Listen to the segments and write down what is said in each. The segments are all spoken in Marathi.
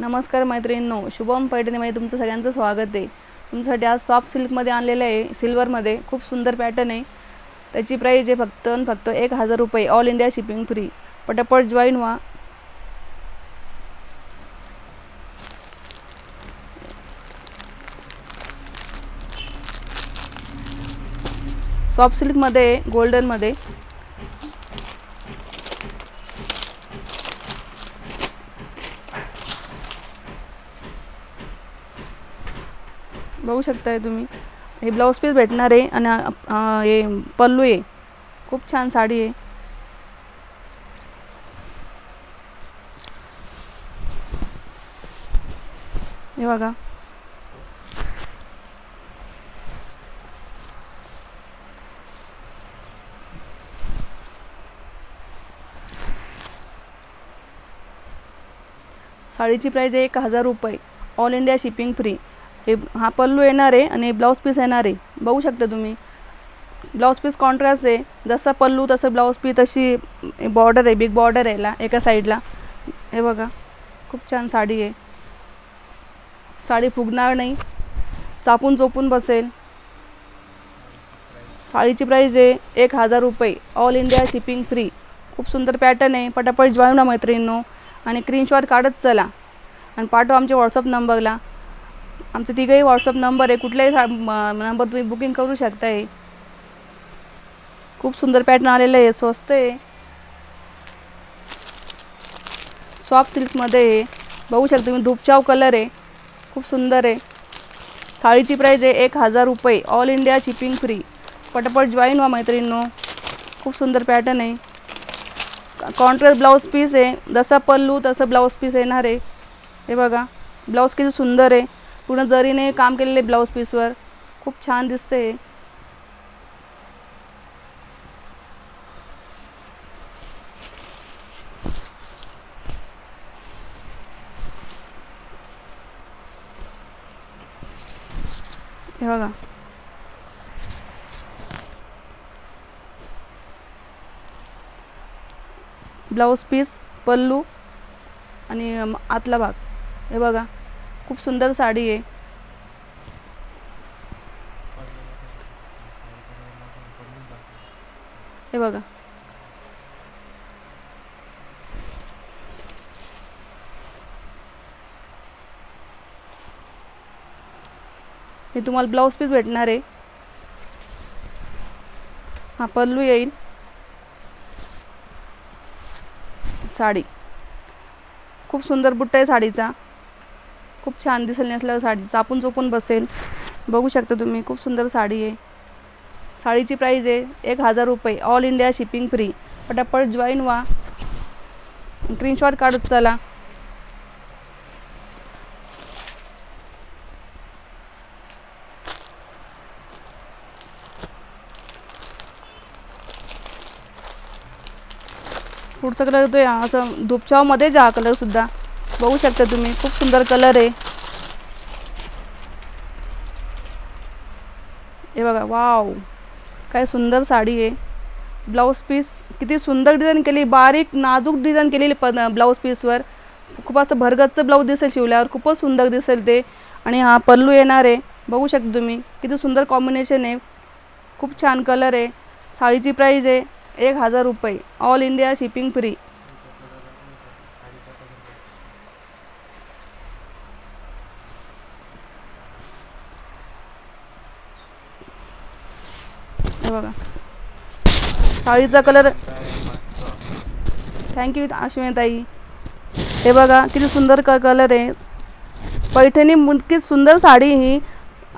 नमस्कार मैत्रिणींनो शुभम पैठणीमध्ये तुमचं सगळ्यांचं स्वागत आहे. तुमच्यासाठी आज सॉफ्ट सिल्कमध्ये आणलेलं आहे सिल्वरमध्ये खूप सुंदर पॅटर्न आहे. त्याची प्राईज आहे फक्त फक्त एक हजार रुपये. ऑल इंडिया शिपिंग फ्री पटापट जॉईन व्हा. सॉफ्ट सिल्कमध्ये गोल्डनमध्ये बघू शकताय तुम्ही. हे ब्लाऊज पीस भेटणार आहे आणि हे पल्लू आहे. खूप छान साडी आहे. हे बघा. साडीची प्राईज आहे एक हजार रुपये. ऑल इंडिया शिपिंग फ्री हे हा पल्लू येणार आहे आणि ब्लाऊज पीस येणार आहे. बघू शकता तुम्ही. ब्लाऊज पीस कॉन्ट्रास्ट आहे. जसा पल्लू तसं ब्लाऊज पीस तशी बॉर्डर आहे बिग बॉर्डर आहे याला एका साईडला हे बघा खूप छान साडी आहे. साडी फुगणार नाही. चापून चोपून बसेल. साडीची प्राईज आहे एक हजार रुपये. ऑल इंडिया शिपिंग फ्री खूप सुंदर पॅटर्न आहे. पटापट जॉईन ना मैत्रिणींनो. आणि स्क्रीनशॉट काढत चला. आणि पाठवा आमच्या व्हॉट्सअप नंबरला आमचं तिघही व्हॉट्सअप नंबर आहे. कुठल्याही सा नंबर तुम्ही बुकिंग करू शकताय. खूप सुंदर पॅटर्न आलेलं आहे. स्वस्त आहे. सॉफ्ट सिल्कमध्ये आहे. बघू शकता तुम्ही धूपचाव कलर आहे. खूप सुंदर आहे. साडीची प्राईज आहे एक हजार रुपये. ऑल इंडिया शिपिंग फ्री पटापट जॉईन व्हा मैत्रिणींनो. खूप सुंदर पॅटर्न आहे. कॉन्ट्रास्ट ब्लाऊज पीस आहे. जसा पल्लू तसं ब्लाऊज पीस येणार आहे. हे बघा. ब्लाऊज किती सुंदर आहे. पूर्ण जरीने काम केलेले ब्लाऊज पीसवर खूप छान दिसते हे बघा. ब्लाऊज पीस पल्लू आणि आतला भाग. हे बघा. खूप सुंदर साडी आहे. हे बघा. हे तुम्हाला ब्लाऊज पीस भेटणार आहे. हा पल्लू येईल. साडी. खूप सुंदर बुट्टा आहे साडीचा. खूप छान दिसेल नेसल्यावर साडी. चापून चोपून बसेल. बघू शकता तुम्ही खूप सुंदर साडी आहे. साडीची प्राईज आहे एक हजार रुपये. ऑल इंडिया शिपिंग फ्री पटापट जॉईन व्हा. स्क्रीनशॉट काढत चला. पुढचा कलर येतोय. असं धुपचावमध्ये जा कलर सुद्धा. बघू शकता तुम्ही खूप सुंदर कलर आहे. हे बघा वाव काय सुंदर साडी आहे. ब्लाऊज पीस किती सुंदर डिझाईन केली बारीक नाजूक डिझाईन केलेली प ब्लाऊज पीसवर खूप असं भरगतचं ब्लाऊज दिसेल शिवल्यावर खूपच सुंदर दिसेल ते. आणि हा पल्लू येणार आहे. बघू शकता तुम्ही किती सुंदर कॉम्बिनेशन आहे. खूप छान कलर आहे. साडीची प्राईज आहे एक हजार रुपये. ऑल इंडिया शिपिंग फ्री हे बघा. साडीचा कलर थँक्यू ताई हे बघा किती सुंदर क कलर आहे. पैठणी मुतकीच सुंदर साडी ही.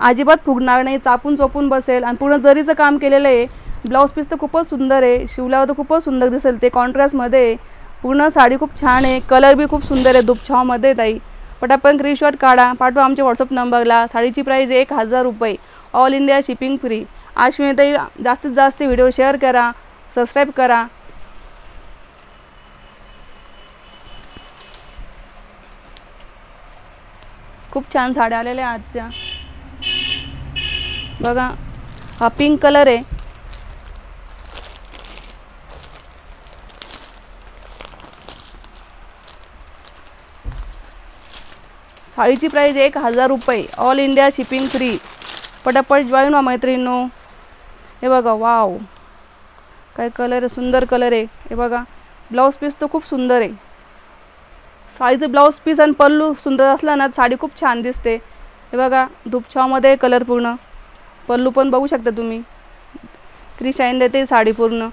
अजिबात फुगणार नाही चापून चोपून बसेल. आणि पूर्ण जरीचं काम केलेलं आहे. ब्लाऊज पीस तर खूपच सुंदर आहे. शिवल्यावर तर खूपच सुंदर दिसेल. ते कॉन्ट्रास्टमध्ये आहे. पूर्ण साडी खूप छान आहे. कलर बी खूप सुंदर आहे. दुपछावमध्ये ताई. पटापट स्क्रीनशॉट काढा. पाठवा आमच्या व्हॉट्सअप नंबरला साडीची प्राईज एक हजार रुपये. ऑल इंडिया शिपिंग फ्री ताई जास्तीत जास्त व्हिडिओ शेअर करा सबस्क्राईब करा. खूप छान साड्या आलेल्या आहे आजच्या. बघा हा पिंक कलर आहे. साडीची प्राईज एक हजार रुपये. ऑल इंडिया शिपिंग फ्री पटापट जॉईन व्हा मैत्रिणींनो. हे बघा वाव. काय कलर आहे सुंदर कलर आहे. हे बघा ब्लाऊज पीस तर खूप सुंदर आहे. साडीचं ब्लाऊज पीस आणि पल्लू सुंदर असला ना साडी खूप छान दिसते. हे बघा धुपछावामध्ये कलर पूर्ण. पल्लू पण बघू शकता तुम्ही. किती शाईन देते साडी पूर्ण.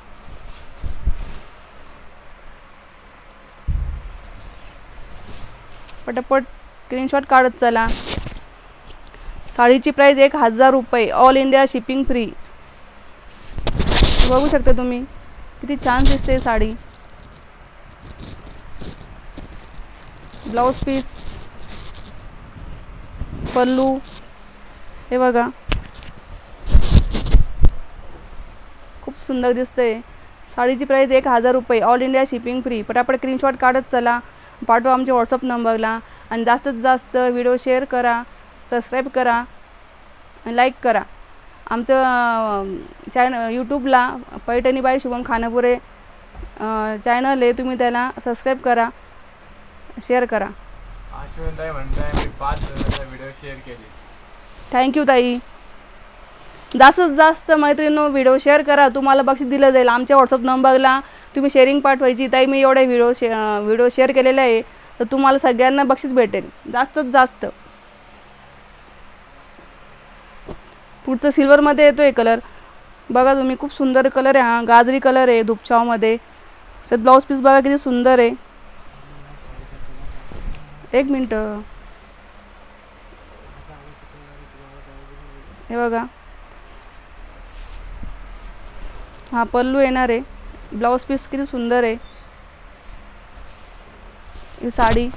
पटापट स्क्रीनशॉट काढत चला. साडीची प्राईस एक हजार रुपये. ऑल इंडिया शिपिंग फ्री बघू शकता तुम्ही. किती छान दिसते साडी. Blouse piece. पल्लू. हे बघा. खूप सुंदर दिसते. साडीची प्राईस एक हजार रुपये. ऑल इंडिया शिपिंग फ्री पटापट स्क्रीनशॉट काढत चला. पाठवा आमच्या व्हॉट्सअप नंबरला आणि जास्तीत जास्त व्हिडिओ शेअर करा. सबस्क्राईब करा. आणि लाईक करा. आमचं चॅन यूट्यूबला पैठणी बाई शुभम खानापुरे चॅनल आहे तुम्ही त्याला सबस्क्राईब करा शेअर करा. अश्विनताई म्हणताय मी पाच जणांचा व्हिडिओ शेअर केली. थँक्यू ताई. जास्तीत जास्त मैत्रिणींनो व्हिडिओ शेअर करा. तुम्हाला बक्षीस दिलं जाईल. आमच्या व्हॉट्सअप नंबरला तुम्ही शेअरिंग पाठवायची. ताई मी एवढे व्हिडिओ शे व्हिडिओ शेअर केलेले आहे. तर तुम्हाला सगळ्यांना बक्षीस भेटेल. जास्तीत जास्त. पुढचं सिल्वरमध्ये येतो आहे कलर. बघा तुम्ही खूप सुंदर कलर आहे हा. गाजरी कलर आहे धुपछावमध्ये. त्यात ब्लाऊज पीस बघा किती सुंदर आहे. एक मिनटं. हे बघा. हा पल्लू येणार आहे. ब्लाऊज पीस किती सुंदर आहे. ही साडी.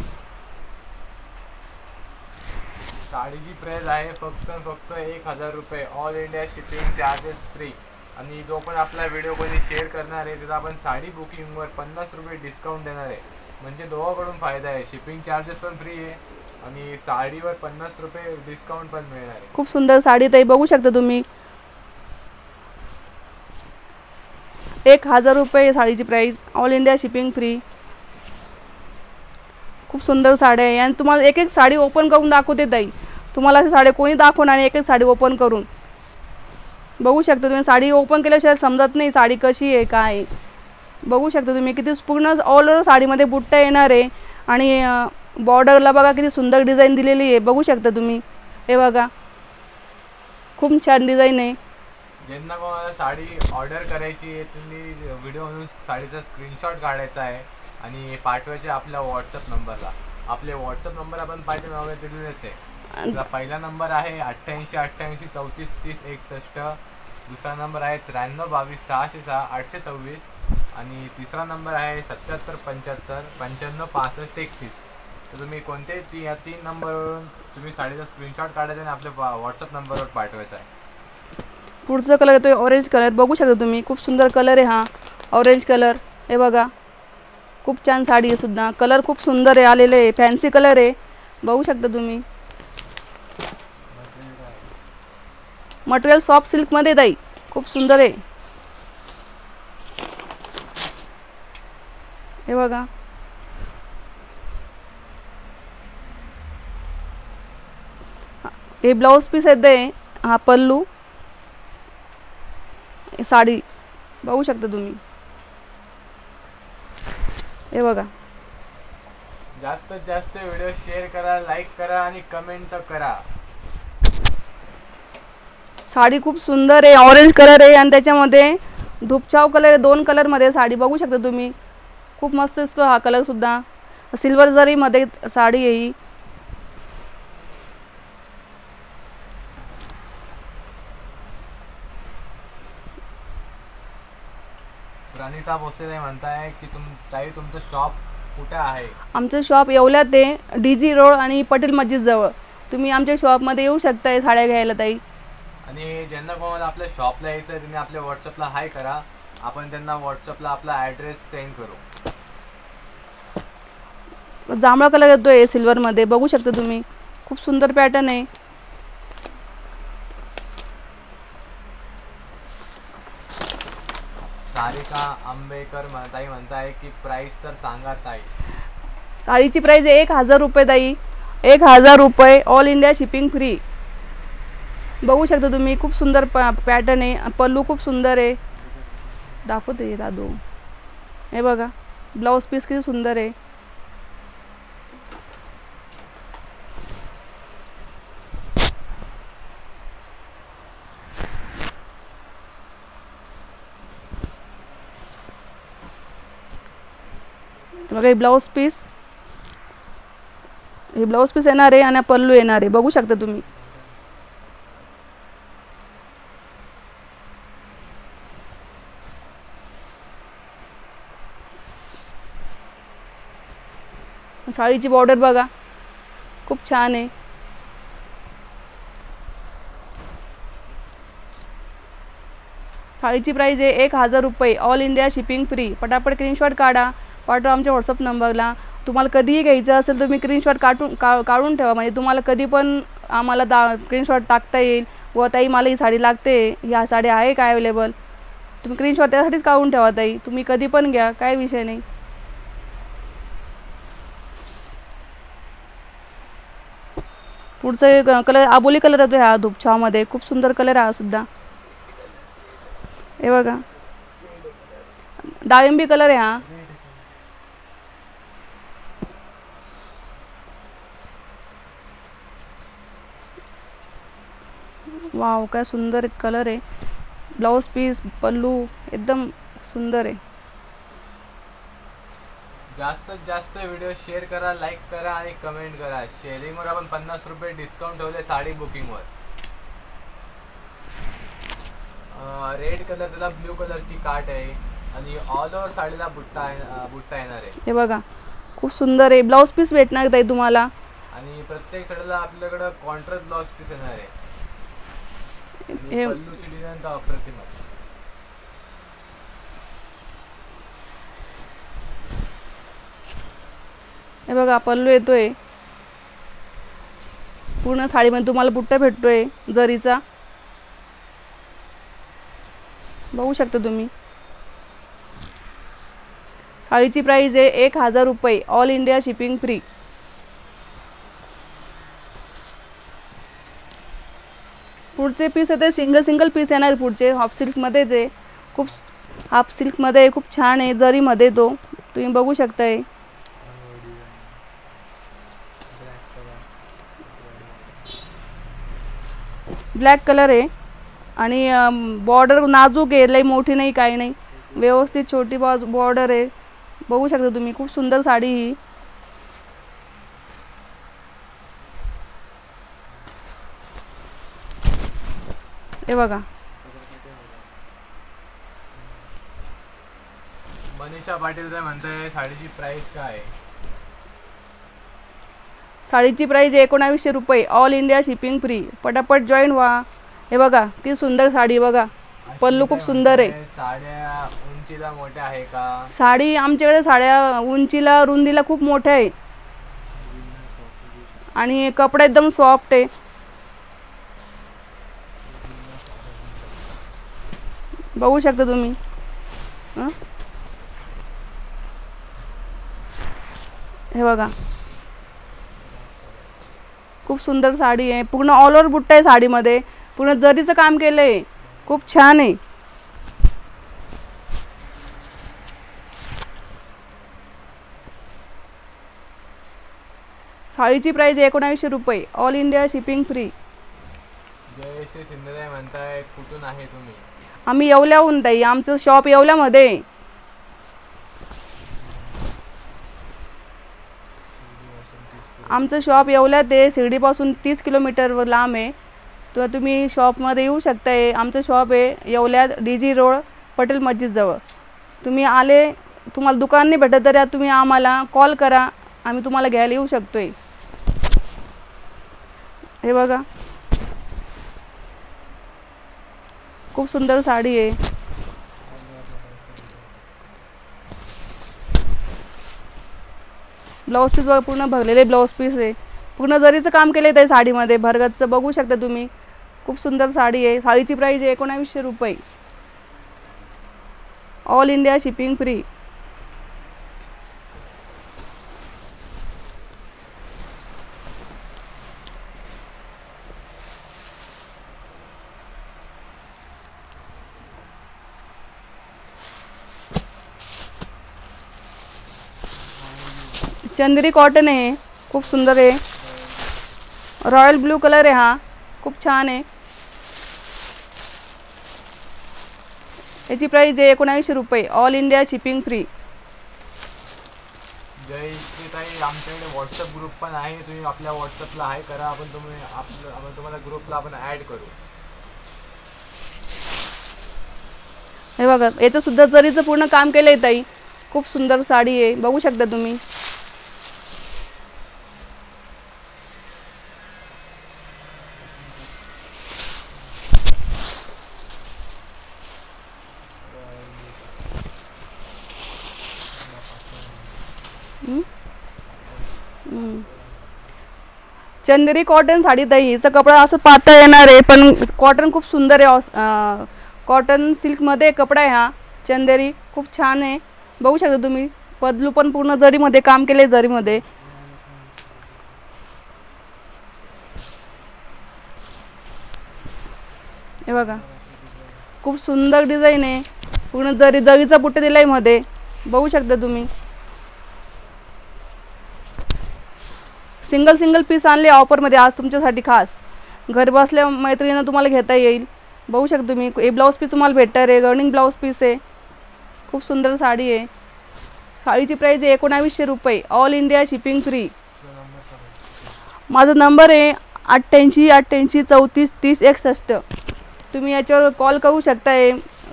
साडीची प्राईज आहे फक्त फक्त एक हजार रुपये. All India shipping charges free आणि जो पण आपला व्हिडिओ कोणी शेअर करणार आहे त्याचा आपण साडी बुकिंगवर पन्नास रुपये डिस्काउंट देणार आहे. म्हणजे दोघांकडून फायदा आहे. शिपिंग चार्जेस पण फ्री आहे. आणि साडीवर पन्नास रुपये डिस्काउंट पण मिळणार आहे. खूप सुंदर साडी ताई बघू शकता तुम्ही. एक हजार रुपये साडीची price all India shipping free खूप सुंदर साड्या आहे. आणि तुम्हाला एक एक साडी ओपन करून दाखवते ताई. तुम्हाला साड्या कोणी दाखवणार नाही एक एक साडी ओपन करून. बघू शकता तुम्ही साडी ओपन केल्याशिवाय समजत नाही साडी कशी आहे काय आहे. बघू शकता तुम्ही किती पूर्ण ऑल ओव्हर साडीमध्ये बुट्टा येणार आहे. आणि बॉर्डरला बघा किती सुंदर डिझाईन दिलेली आहे. बघू शकता तुम्ही. हे बघा. खूप छान डिझाईन आहे. ज्यांना साडी ऑर्डर करायची आहे तुम्ही व्हिडिओ म्हणून साडीचा स्क्रीनशॉट काढायचा आहे. आणि पाठवायचे आपल्या व्हॉट्सअप नंबरला. आपले व्हॉट्सअप नंबर आपण पाहिजे नाव दिलेलेच आहे. आपला पहिला नंबर आहे अठ्ठ्याऐंशी अठ्ठ्याऐंशी चौतीस तीस एकसष्ट. दुसरा नंबर आहे त्र्याण्णव बावीस सहाशे सहा आठशे सव्वीस. आणि तिसरा नंबर आहे सत्याहत्तर पंच्याहत्तर पंच्याण्णव पासष्ट एकतीस. तर तुम्ही कोणते ती या तीन नंबरवरून तुम्ही साडीचा स्क्रीनशॉट काढायचा आणि आपल्या व्हॉट्सअप नंबरवर पाठवायचा आहे. पुढचा कलर येतोय ऑरेंज कलर बघू शकता तुम्ही. खूप सुंदर कलर आहे हा. ऑरेंज कलर हे बघा. खूप छान साडी आहे सुद्धा. कलर खूप सुंदर आहे आलेले आहे. फॅन्सी कलर आहे. बघू शकता तुम्ही. मटेरियल सॉफ्ट सिल्कमध्ये ताई. खूप सुंदर आहे. हे बघा. हे ब्लाऊज पीस आहे हा पल्लू. साडी. बघू शकता तुम्ही. हे बघा. जास्तीत जास्त व्हिडिओ शेअर करा लाईक करा आणि कमेंट करा. साडी खूप सुंदर आहे ऑरेंज कलर आहे आणि त्याच्यामध्ये धूपचाव कलर आहे दोन कलरमध्ये साडी. बघू शकता तुम्ही. खूप मस्त दिसतो हा कलर सुद्धा. सिल्वर जरीमध्ये साडी आहे भोसले म्हणताय की तुम ताई तुमचं शॉप कुठे आहे? आमचं शॉप येवल्यात आहे डी जी रोड आणि पटेल मस्जिद जवळ. तुम्ही आमच्या शॉपमध्ये येऊ शकताय साड्या घ्यायला ताई. आणि ज्यांना कोणाला आपल्या शॉपला यायचं आहे त्यांनी आपल्या व्हॉट्सअपला हाय करा. आपण त्यांना व्हॉट्सअपला आपला ॲड्रेस सेंड करू. जांभळा कलर येतोय सिल्वरमध्ये बघू शकता तुम्ही. खूप सुंदर पॅटर्न आहे. सारिका आंबेकर ताई म्हणताय की प्राईस तर सांगा ताई. साडीची प्राईस आहे एक हजार रुपये ताई. एक हजार रुपये ऑल इंडिया शिपिंग फ्री बघू शकता तुम्ही खूप सुंदर पॅटर्न आहे. पल्लू खूप सुंदर आहे. दाखवते दादू. हे बघा ब्लाऊज पीस किती सुंदर आहे. बघा हे ब्लाऊज पीस हे ब्लाऊज पीस येणार आहे आणि पल्लू येणार आहे. बघू शकता तुम्ही. साडीची बॉर्डर बघा. खूप छान आहे. साडीची प्राईज आहे एक हजार रुपये. ऑल इंडिया शिपिंग फ्री पटापट स्क्रीनशॉट काढा. पाठवा आमच्या व्हॉट्सअप नंबरला तुम्हाला कधीही घ्यायचं असेल तर मी स्क्रीनशॉट काढून का काढून ठेवा. म्हणजे तुम्हाला कधी पण आम्हाला दा स्क्रीनशॉट टाकता येईल. व ताई मला ही साडी लागते. ह्या साडी आहे का अवेलेबल तुम्ही स्क्रीनशॉट त्यासाठीच काढून ठेवा ताई. तुम्ही कधी पण घ्या. काय विषय नाही. पुढचं कलर आबोली कलर येतो ह्या धुपछामध्ये खूप सुंदर कलर आहे हा सुद्धा. हे बघा. डाळिंबी कलर आहे हा. वाव काय सुंदर कलर आहे. ब्लाऊज पीस पल्लू एकदम सुंदर आहे. जास्तीत जास्त व्हिडिओ शेअर करा लाईक करा आणि कमेंट करा. शेअरिंगवर आपण पन्नास रुपये डिस्काउंट ठेवले साडी बुकिंगवर रेड कलर त्याला ब्ल्यू कलरची काट आहे आणि ऑल ओव्हर साडीला बुट्टा बुट्टा येणार आहे. हे बघा खूप सुंदर आहे. ब्लाऊज पीस भेटणार ताई तुम्हाला. आणि प्रत्येक साडीला आपल्याकडं कॉन्ट्रास्ट ब्लाउज पीस येणार आहे. हे. हे बघा पल्लू येतोय. पूर्ण साडीमध्ये तुम्हाला बुट्टा भेटतोय जरीचा. बघू शकता तुम्ही. साडीची प्राइस आहे एक हजार रुपये. ऑल इंडिया शिपिंग फ्री पुढचे पीस आहे ते सिंगल सिंगल पीस येणार पुढचे. हाफ सिल्कमध्ये आहे खूप हाफ सिल्कमध्ये खूप छान आहे जरीमध्ये तो तुम्ही बघू शकताय. ब्लॅक कलर आहे. आणि बॉर्डर नाजूक आहे लई मोठी नाही काही नाही. व्यवस्थित छोटी बॉज बॉर्डर आहे. बघू शकता तुम्ही खूप सुंदर साडी ही. हे बघा. मनीषा पाटील तर म्हणताय साडीची प्राइस काय? आहे साडीची प्राईज एकोणावीसशे रुपये. ऑल इंडिया शिपिंग फ्री पटापट जॉईन व्हा. हे बघा ती सुंदर साडी बघा. पल्लू खूप सुंदर आहे. साड्या उंचीला मोठ्या आहे का? साडी आमच्याकडे साड्या उंचीला रुंदीला खूप मोठ्या आहे. आणि कपडा एकदम सॉफ्ट आहे. बघू शकता तुम्ही. हे? बघा. खूप सुंदर साडी आहे. पूर्ण ऑल ओव्हर बुट्टा आहे साडीमध्ये. पूर्ण जरीचं काम केलं आहे खूप छान आहे. साडीची प्राईज एकोणावीसशे रुपये. All India shipping free Jayashree Shinde म्हणताय कुठून आहे तुम्ही? आम्ही येवल्याहून ताई आमचं शॉप येवल्यामध्ये. आहे. आमचं शॉप येवल्यात आहे शिर्डीपासून तीस किलोमीटरवर लांब आहे. तर तुम्ही शॉपमध्ये येऊ शकताय. आमचं शॉप आहे येवल्यात डी जी रोड पटेल मस्जिदजवळ तुम्ही आले तुम्हाला दुकान नाही भेटत तर तुम्ही आम्हाला कॉल करा. आम्ही तुम्हाला घ्यायला येऊ शकतो आहे हे बघा. खूप सुंदर साडी आहे. ब्लाऊज पीस बघा पूर्ण भरलेले ब्लाऊज पीस आहे. पूर्ण जरीचं काम केलं आहे साडीमध्ये भरगतचं बघू शकता तुम्ही. खूप सुंदर साडी आहे. साडीची प्राईज आहे एकोणावीसशे रुपये. All India shipping free Chanderi cotton आहे. खूप सुंदर आहे. रॉयल ब्लू कलर आहे हा. खूप छान आहे. याची प्राईस आहे एकोणावीसशे रुपये. ऑल इंडिया शिपिंग फ्री आमच्याकडे व्हॉट्सअप ग्रुप पण आहे. तुम्ही आपल्या व्हॉट्सअपला हाय करा. आपण तुम्ही आपण तुम्हाला ग्रुपला आपण ऍड करू. हे बघा याचं सुद्धा जरीचं पूर्ण काम केलं आहे ताई. खूप सुंदर साडी आहे. बघू शकता तुम्ही. चंदेरी कॉटन साडी दहीचा कपडा असं पातळ येणार आहे पण कॉटन खूप सुंदर आहे कॉटन सिल्कमध्ये कपडा आहे हा. चंदेरी खूप छान आहे. बघू शकता तुम्ही पदलू पण पूर्ण जरीमध्ये काम केले जरीमध्ये. हे बघा खूप सुंदर डिझाईन आहे. पूर्ण जरी जरीचा बुट्टे दिलायमध्ये. बघू शकता तुम्ही. सिंगल सिंगल पीस आणले ऑफरमध्ये आज तुमच्यासाठी खास. घर बसल्या मैत्रिणीनं तुम्हाला घेता येईल. बघू शकता तुम्ही हे ब्लाऊज पीस तुम्हाला भेटणार आहे रनिंग ब्लाऊज पीस आहे. खूप सुंदर साडी आहे. साडीची प्राईज आहे एकोणावीसशे रुपये. All India shipping free. माझा नंबर आहे अठ्ठ्याऐंशी अठ्ठ्याऐंशी चौतीस तीस एकसष्ट. तुम्ही याच्यावर कॉल करू शकताय.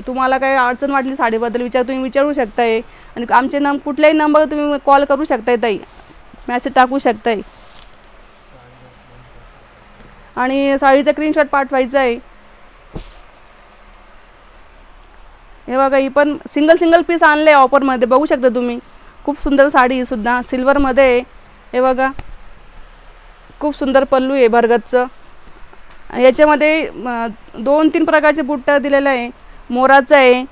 तुम्हाला काही अडचण वाटली साडीबद्दल विचार तुम्ही विचारू शकताय. आणि आमचे नंब कुठल्याही नंबर तुम्ही कॉल करू शकताय ताई. मॅसेज टाकू शकताय. आणि साडीचा स्क्रीनशॉट पाठवायचा आहे हे बघा ही पण सिंगल सिंगल पीस आणले ऑफरमध्ये बघू शकता तुम्ही. खूप सुंदर साडी सुद्धा. सिल्वरमध्ये आहे हे बघा. खूप सुंदर पल्लू आहे भरगतचं याच्यामध्ये दोन तीन प्रकारचे बुट्टा दिलेला आहे. मोराचा आहे.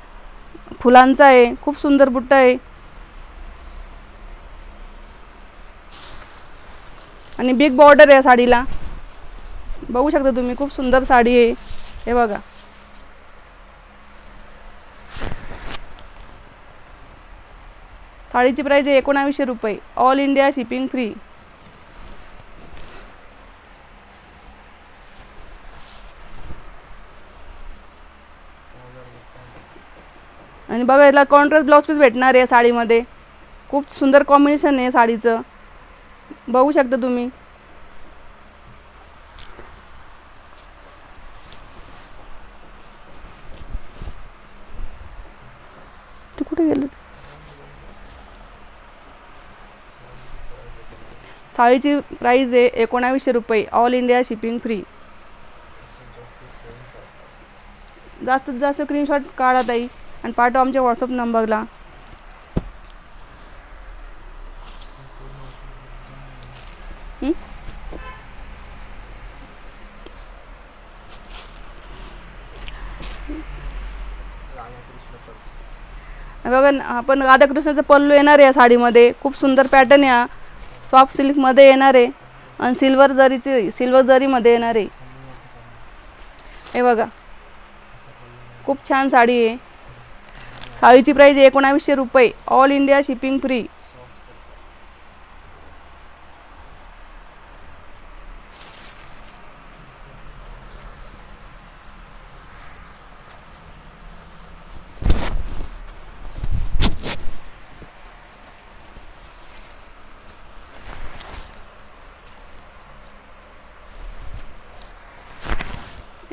फुलांचा आहे. खूप सुंदर बुट्टा आहे. आणि बिग बॉर्डर आहे साडीला. बघू शकता तुम्ही खूप सुंदर साडी आहे. हे बघा. साडीची प्राईज आहे एकोणावीसशे रुपये. ऑल इंडिया शिपिंग फ्री आणि बघा याला कॉन्ट्रास्ट ब्लाऊज पीस भेटणार आहे साडीमध्ये. खूप सुंदर कॉम्बिनेशन आहे साडीचं. बघू शकता तुम्ही. कुठे गेले साळीची प्राईज आहे एकोणावीसशे रुपये. ऑल इंडिया शिपिंग फ्री जास्तीत जास्त स्क्रीनशॉट काढा ताई. आणि पाठवा आमच्या व्हॉट्सअप नंबरला हं? हे बघा आपण राधाकृष्णाचं पल्लू येणार आहे या साडीमध्ये. खूप सुंदर पॅटर्न या सॉफ्ट सिल्कमध्ये येणार आहे. आणि सिल्वर जरीचे सिल्वर जरीमध्ये येणार आहे. हे बघा. खूप छान साडी आहे. साडीची प्राईज एकोणावीसशे रुपये. ऑल इंडिया शिपिंग फ्री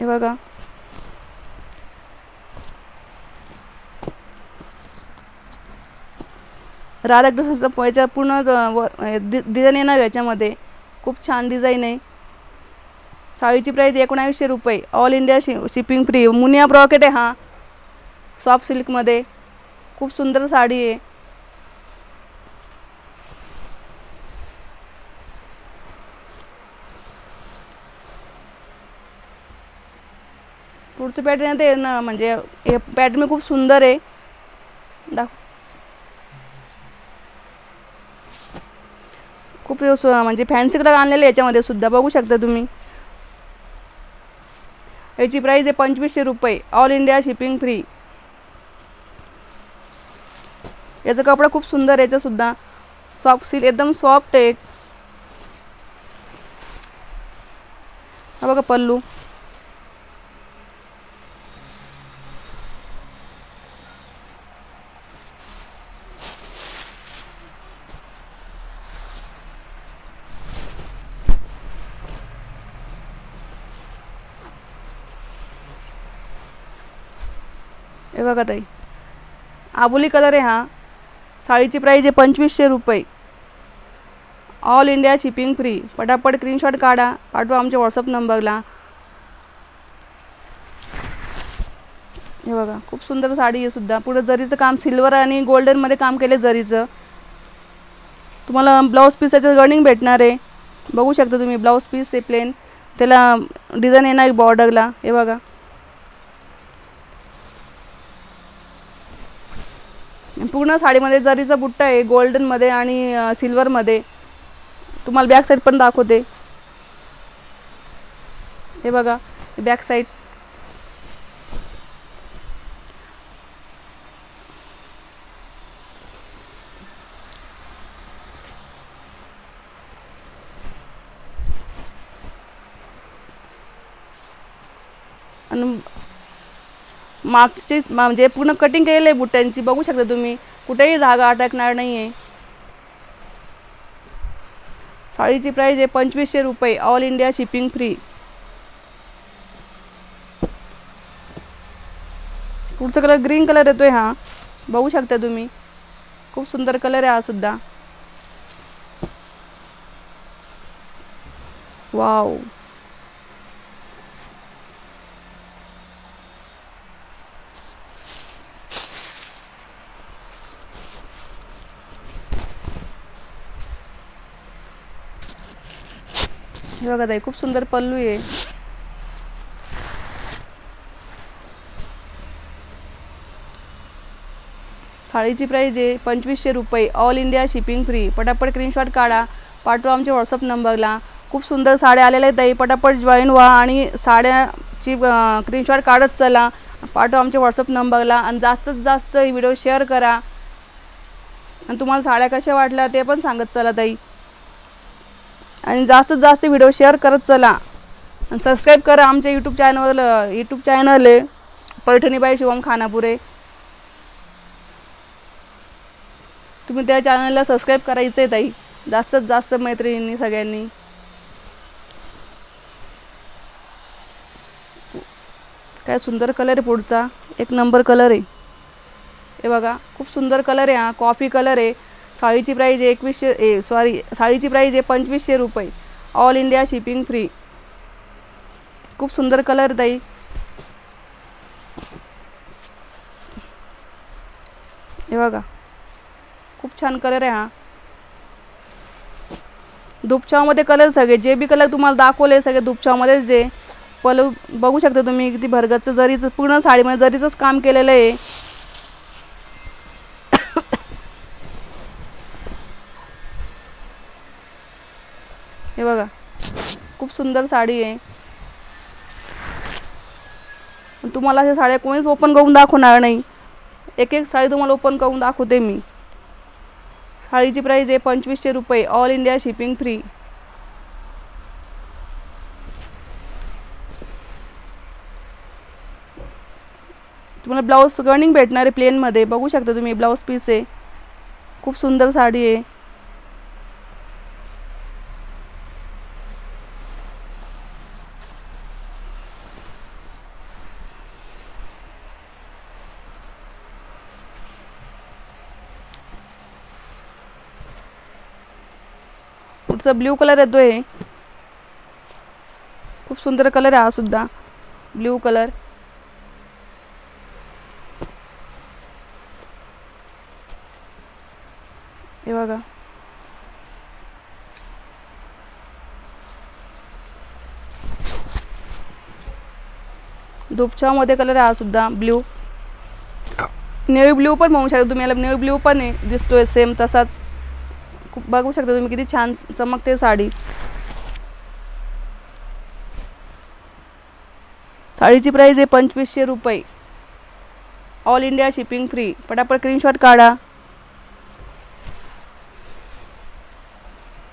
हे बघा. राधाकृष्णाचं प- याच्या पूर्ण डि- डिझाईन येणार याच्यामध्ये. खूप छान डिझाईन आहे. साडीची प्राईज एकोणावीसशे रुपये. ऑल इंडिया शि शिपिंग फ्री मुनिया ब्रॉकेट आहे हा. सॉफ्ट सिल्कमध्ये खूप सुंदर साडी आहे. पुढचं पॅटर्न ते ना म्हणजे हे पॅटर्न खूप सुंदर आहे. दाखव खूप म्हणजे फॅन्सी कलर आणलेले याच्यामध्ये सुद्धा बघू शकता तुम्ही. याची प्राईस आहे पंचवीसशे रुपये ऑल इंडिया शिपिंग फ्री याचा कपडा खूप सुंदर आहे याचा सुद्धा सॉफ्ट सिल्क एकदम सॉफ्ट आहे. हा बघा पल्लू. बघा ताई. आबोली कलर आहे हा. साडीची प्राईज आहे पंचवीसशे रुपये. ऑल इंडिया शिपिंग फ्री पटापट स्क्रीनशॉट काढा. पाठवा आमच्या व्हॉट्सअप नंबरला हे बघा खूप सुंदर साडी आहे सुद्धा. पुढं जरीचं काम सिल्वर आणि गोल्डनमध्ये काम केले जरीचं. तुम्हाला ब्लाऊज पीस याचं गणिंग भेटणार आहे. बघू शकता तुम्ही ब्लाऊज पीस आहे प्लेन त्याला डिझाईन येणार बॉर्डरला हे बघा. पूर्ण साडीमध्ये जरीचा बुट्टा आहे गोल्डनमध्ये आणि सिल्वरमध्ये तुम्हाला बॅक साईड पण दाखवते. हे बघा बॅक साईड. आणि मागची म्हणजे पूर्ण कटिंग केलेलं आहे बुट्ट्यांची बघू शकता तुम्ही. कुठेही धागा अटकणार नाही आहे साडीची प्राईज आहे पंचवीसशे रुपये. ऑल इंडिया शिपिंग फ्री पुढचा कलर ग्रीन कलर येतोय हा. बघू शकता तुम्ही. खूप सुंदर कलर आहे हा सुद्धा. वाव हे बघा ताई खूप सुंदर पल्लू आहे. साडीची प्राईज आहे पंचवीसशे रुपये. ऑल इंडिया शिपिंग फ्री पटापट स्क्रीनशॉट काढा. पाठवा आमच्या व्हॉट्सअप नंबरला खूप सुंदर साड्या आलेल्या आहेत ताई. पटापट जॉईन व्हा आणि साड्याची स्क्रीनशॉट काढत चला. पाठवा आमच्या व्हॉट्सअप नंबरला आणि जास्तीत जास्त ही व्हिडिओ शेअर करा. आणि तुम्हाला साड्या कशा वाटल्या ते पण सांगत चला ताई. आणि जास्तीत जास्त व्हिडिओ शेअर करत चला. आणि सबस्क्राईब करा आमच्या यूट्यूब चॅनल यूट्यूब चॅनल आहे. पैठणीबाई शिवम खानापुरे. तुम्ही त्या चॅनलला सबस्क्राईब करायचं आहे ताई. जास्तीत जास्त मैत्रिणींनी सगळ्यांनी. काय सुंदर कलर आहे पुढचा. एक नंबर कलर आहे. हे बघा खूप सुंदर कलर आहे हा. कॉफी कलर आहे. साडीची प्राईज आहे एकवीसशे ए सॉरी साडीची प्राईज आहे पंचवीसशे रुपये. ऑल इंडिया शिपिंग फ्री खूप सुंदर कलर ताई. हे बघा. खूप छान कलर आहे हा. दुपछावमध्ये कलर सगळे जे बी कलर तुम्हाला दाखवले सगळे दुपछावमध्येच जे. पल बघू शकता तुम्ही किती भरगतचं जरीचं पूर्ण साडीमध्ये जरीचंच काम केलेलं आहे हे बघा खूप सुंदर साडी आहे. तुम्हाला अशा साड्या कोणीच ओपन करून दाखवणार नाही. एक एक साडी तुम्हाला ओपन करून दाखवते मी. साडीची प्राईज आहे पंचवीसशे रुपये ऑल इंडिया शिपिंग फ्री तुम्हाला ब्लाऊज रनिंग भेटणार आहे प्लेनमध्ये बघू शकता तुम्ही ब्लाऊज पीस आहे. खूप सुंदर साडी आहे. पुढचा ब्ल्यू कलर येतोय खूप सुंदर कलर आहे हा सुद्धा. Blue colour. हे बघा. धुपछावमध्ये कलर आहे हा सुद्धा ब्ल्यू. नेव्ही ब्ल्यू पण म्हणू शकता तुम्ही याला नेव्ही ब्ल्यू पण दिसतोय सेम तसाच. बघू शकता तुम्ही किती छान चमकते साडी. साडीची प्राईस आहे पंचवीसशे रुपये. ऑल इंडिया शिपिंग फ्री पटापट स्क्रीनशॉट काढा.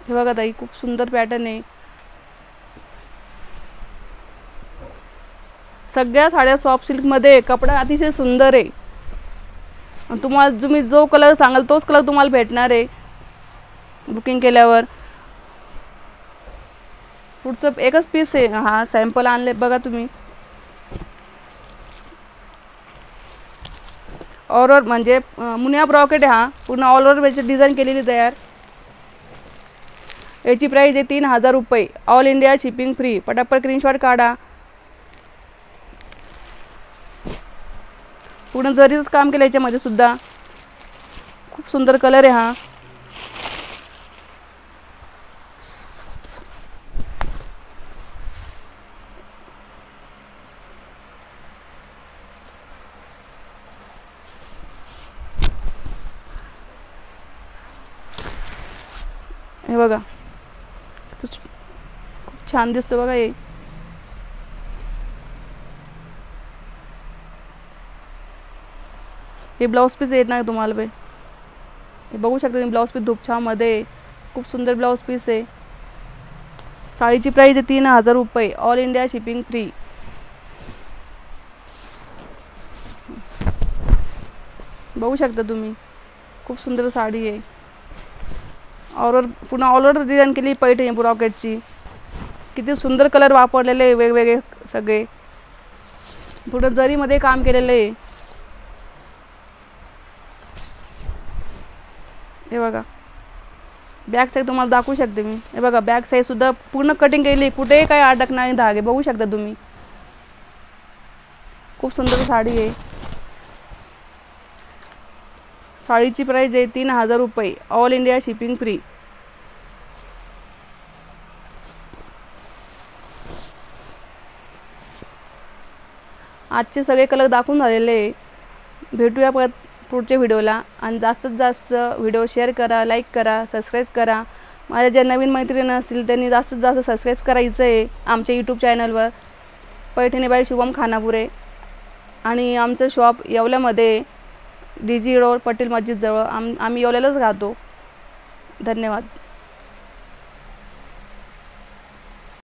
हे बघा ताई खूप सुंदर पॅटर्न आहे. सगळ्या साड्या सॉफ्ट सिल्कमध्ये कपडा अतिशय सुंदर आहे. तुम्हाला तुम्ही जो कलर सांगाल तोच कलर तुम्हाला भेटणार आहे. बुकिंग केल्यावर. पुढचं एकच पीस आहे. हा सॅम्पल आणले बघा तुम्ही. ऑल ओवर म्हणजे मुनिया ब्रॉकेट आहे हा. पूर्ण ऑल ओवर याची डिझाईन केलेली तयार. याची प्राईस आहे तीन हजार रुपये. ऑल इंडिया शिपिंग फ्री पटापट स्क्रीनशॉट काढा. पूर्ण जरीच काम केलं याच्यामध्ये सुद्धा. खूप सुंदर कलर आहे हा. बघा. खूप छान दिसतो बघा हे. हे ब्लाऊज पीस येत नाही तुम्हाला बे हे बघू शकता तुम्ही ब्लाऊज पीस धुपछामध्ये खूप सुंदर ब्लाऊज पीस आहे. साडीची प्राईज आहे तीन हजार रुपये. ऑल इंडिया शिपिंग फ्री बघू शकता तुम्ही. खूप सुंदर साडी आहे. ऑल पूर्ण पुन्हा ऑल ओव्हर डिझाईन केली पैठणी ब्रॉकेटची. किती सुंदर कलर वापरलेले आहे वेगवेगळे सगळे. पुढं जरीमध्ये काम केलेलं आहे. हे बघा. बॅक साईड तुम्हाला दाखवू शकते मी. हे बघा बॅक साईडसुद्धा पूर्ण कटिंग केली कुठेही काही अडकणार नाही धागे. बघू शकता तुम्ही. खूप सुंदर साडी आहे. साडीची प्राईस आहे तीन हजार रुपये. ऑल इंडिया शिपिंग फ्री आजचे सगळे कलर दाखवून झालेले आहे. भेटूया परत पुढच्या व्हिडिओला. आणि जास्तीत जास्त व्हिडिओ शेअर करा लाईक करा सबस्क्राईब करा. माझ्या ज्या नवीन मैत्रिणी असतील त्यांनी जास्तीत जास्त सबस्क्राईब करायचं आहे आमच्या यूट्यूब चॅनलवर पैठणी बाई शुभम खानापुरे. आणि आमचं शॉप येवल्यामध्ये डी जी रोड पटेल मस्जिदजवळ आम आम्ही येवल्यालाच राहतो. धन्यवाद.